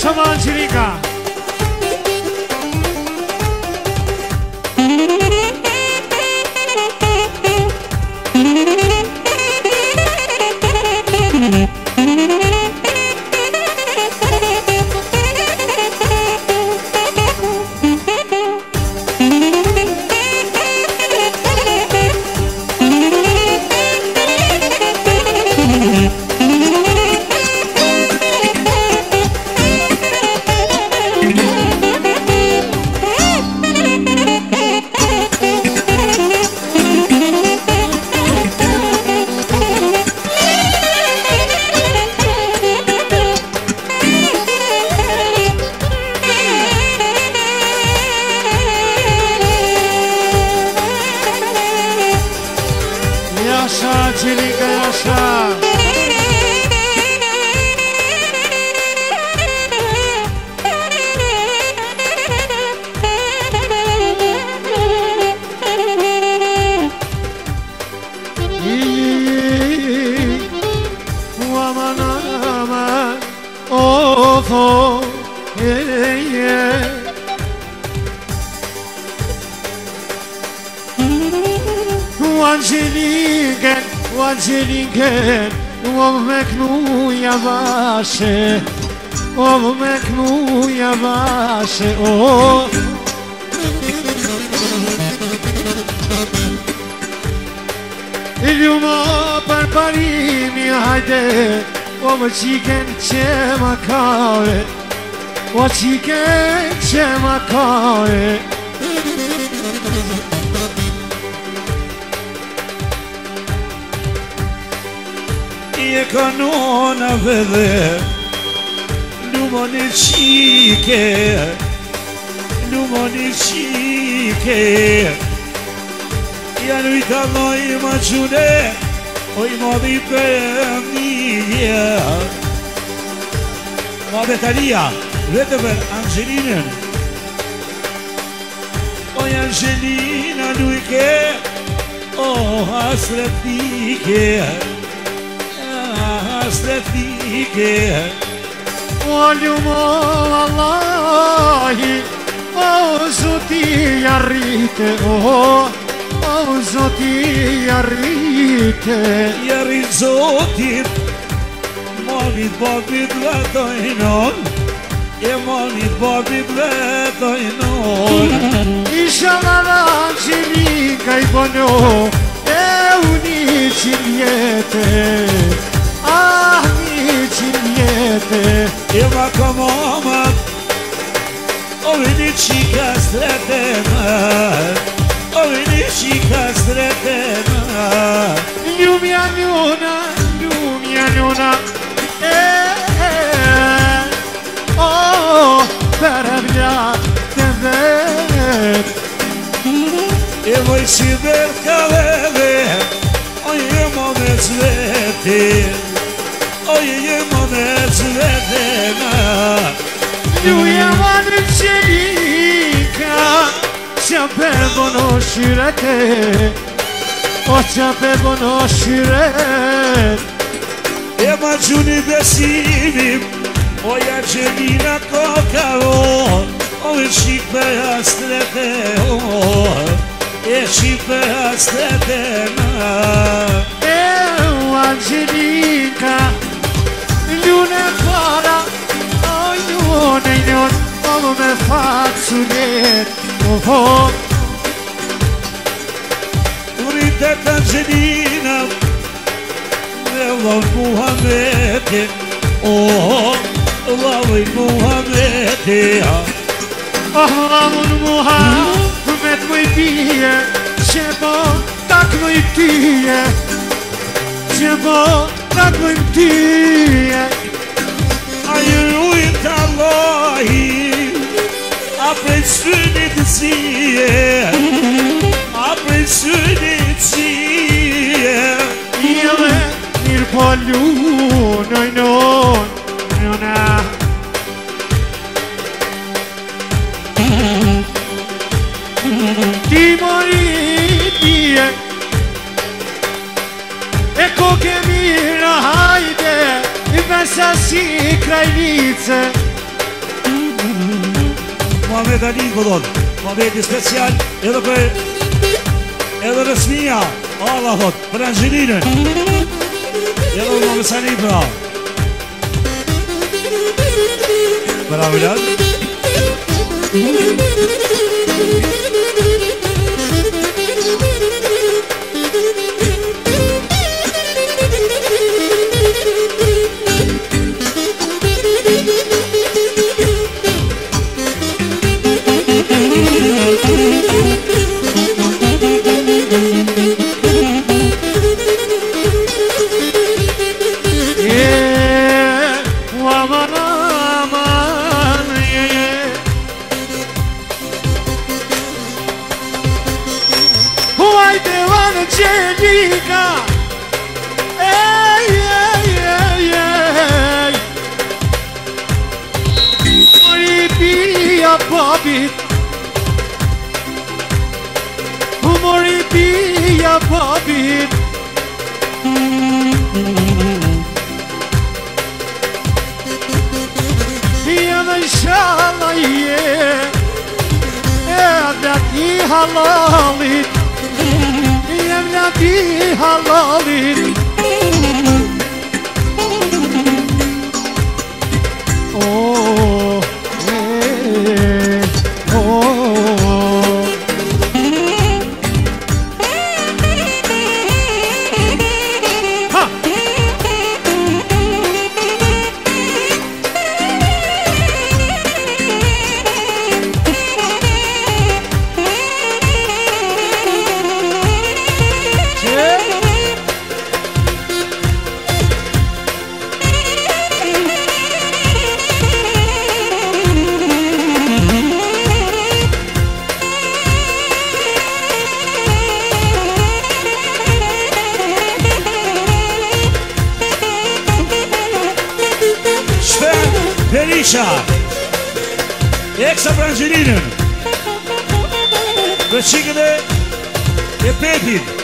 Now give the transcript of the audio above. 가서만 지니까 ho, e, e, e Uan që ringen, uan që ringen O me knuja vashe O me knuja vashe O Ljumo për parimi hajde O më qike në qemë a kore O qike në qemë a kore Nje ka nuna për dhe Një më në qike Një më ima qude Oj, modi për mija Modi Talia, Angelina për Angelinën Oj, Angelina, duke O, oh, hasret dike Hasret dike O, Allahi O, zuti, jarrite, o, oh, Zoti jari te Jari zotit Molit bobi dve dojno E molit bobi dve dojno I shana nëmë që vikaj po njo E u që njëte Ah, një që njëte E ma komomat Ove një që ka sthete voj si del kaleve Oj je mone cveti Oj je mone cvetena Ljuje madre čelika Qa pebo no širete O qa pebo no širet E ma gjuni besimim Oja qelina koka vo O në shikve astrete o o se dena E u angjelika Ljune para O ljune i njën O më me facu njën O ho Urite të angjelina Me lov Muhammedi O ho Lov Muhammedi O ho Lov Muhammedi O la Lov Muhammedi O ho Lov Muhammedi O ho Lov Muhammedi O ho Lov Muhammedi O ho Lov takoj tije Që po takoj tije A i lujnë të allohi A prej sënit të zije A prej sënit të zije si krajnice Muhammed Ali Godon Muhammed i special edhe për edhe rësmija Allah hot për Angelinë edhe më më sani pra Bravo Lan Angelica Ej, ej, ej, ej Mori pia papit Mori pia papit Pia dhe shala je E dhe ati halalit bir halal Perisha Eksa Prangjirinën Për qikën e pepin E pepin